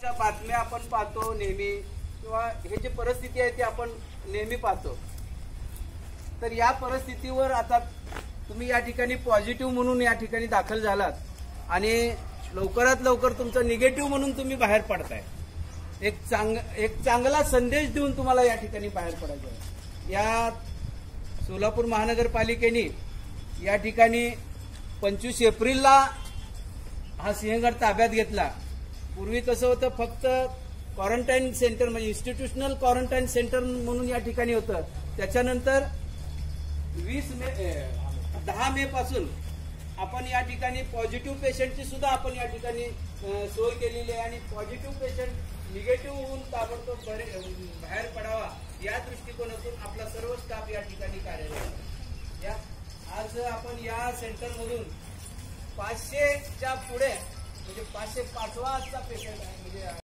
च्या बातम्या आपण पाहतो नेहमी किंवा हे जी परिस्थिती आहे ती आपण नेहमी पाहतो. तर या परिस्थितीवर आता तुम्ही या ठिकाणी पॉझिटिव्ह म्हणून या ठिकाणी दाखल झालात. आणि लवकरात लवकर तुमचं निगेटिव्ह म्हणून तुम्ही बाहेर पडताय. एक चांग एक चांगला संदेश देऊन तुम्हाला या ठिकाणी बाहेर पडायचं आहे. या सोलापूर महानगरपालिकेने या ठिकाणी पंचवीस एप्रिलला हा सिंहगड ताब्यात घेतला. पूर्वी कसं होतं फक्त क्वारंटाईन सेंटर म्हणजे इन्स्टिट्यूशनल क्वारंटाईन सेंटर म्हणून या ठिकाणी होतं. त्याच्यानंतर वीस मे दहा मे पासून आपण या ठिकाणी पॉझिटिव्ह पेशंटची सुद्धा आपण या ठिकाणी सोय केलेली आहे आणि पॉझिटिव्ह पेशंट निगेटिव्ह होऊन ताबडतोब बाहेर पडावा या दृष्टिकोनातून आपला सर्व स्टाफ या ठिकाणी कार्यरत आहे या आज आपण या सेंटरमधून पाचशेच्या पुढे म्हणजे पाचशे पाचवाचा पेशंट आहे म्हणजे